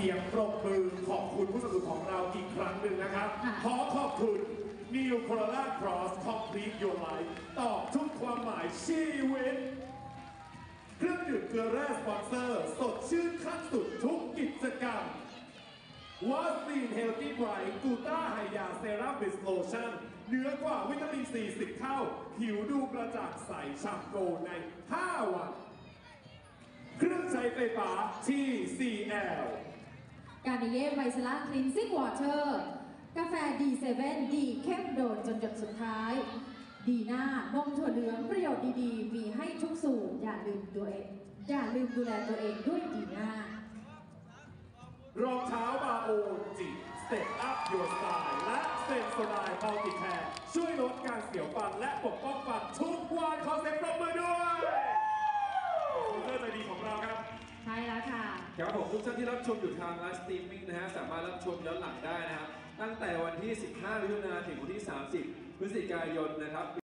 เสียงปรบมือขอบคุณผู้สนับสนุนของเราอีกครั้งหนึ่งนะครับค่ะขอขอบคุณ New Corolla Cross Complete Your Life ตอบทุกความหมายชีวิต เครื่องดื่มเกลือแร่สปอนเซอร์ สดชื่นขั้นสุดทุกกิจกรรมวอสตีนเฮลตี้ไบรท์กูต้าไฮยาเซรั่มบิสโลชั่นเหนือกว่าวิตามินซี10เท่า ผิวดูกระจ่างใสฉ่ำ glow ใน 5 วัน เครื่องใช้ไฟฟ้า TCL Garnier Micellar Cleansing Water กาแฟ D7 ดีเข้มโดนจนหยดสุดท้าย ดีน่านมถั่วเหลืองประโยชน์ดีๆ มีให้ทุกสูตรอย่าลืมตัวเองอย่าลืมดูแลตัวเองด้วยดีน่ารองเท้า Baoji Step Up Your Style และ Sensodyne Multi Care ครับผมทุกท่านที่รับชมอยู่ทาง live streaming นะฮะสามารถรับชมย้อนหลังได้นะครับตั้งแต่วันที่ 15มิถุนายนถึงวันที่ 30 พฤศจิกายนนะครับ